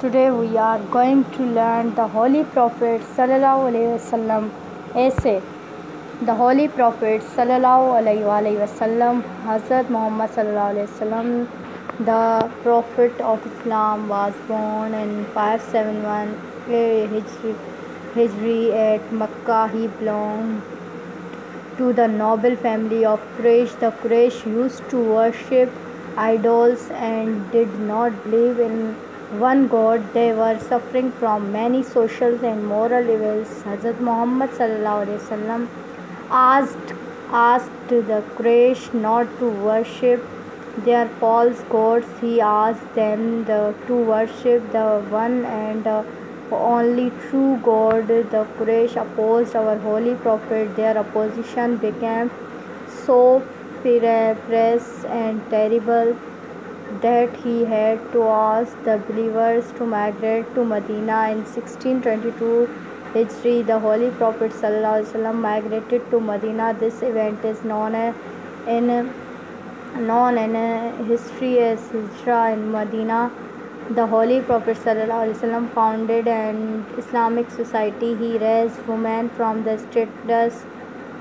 Today we are going to learn the Holy Prophet sallallahu alaihi wasallam essay. The Holy Prophet sallallahu alaihi wasallam, Hazrat Muhammad sallallahu alaihi wasallam, the Prophet of Islam, was born in 571 Hijri, Hijri at Makkah. He belonged to the noble family of Quraysh. The Quraysh used to worship idols and did not believe in one God. They were suffering from many social and moral evils. Hazrat Muhammad sallam, asked asked the Quraysh not to worship their false gods. He asked them the, to worship the one and uh, only true God. The Quraysh opposed our holy prophet. Their opposition became so fierce and terrible that he had to ask the believers to migrate to Medina in 1622 Hijri. The Holy Prophet ﷺ migrated to Medina. This event is known in known in history as Hijra in Medina. The Holy Prophet ﷺ founded an Islamic society. He raised women from the status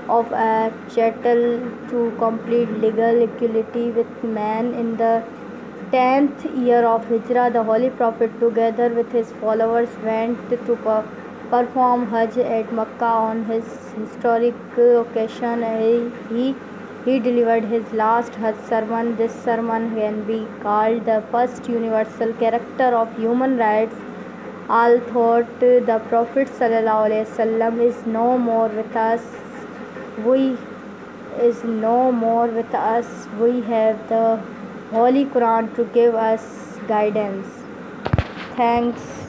of a chattel to complete legal equality with men in the 10th year of Hijrah, the Holy Prophet, together with his followers, went to perform Hajj at Makkah on his historic occasion. He, he delivered his last Hajj sermon. This sermon can be called the first universal character of human rights. All thought the Prophet ﷺ is no more with us we is no more with us. We have the Holy Quran to give us guidance. Thanks.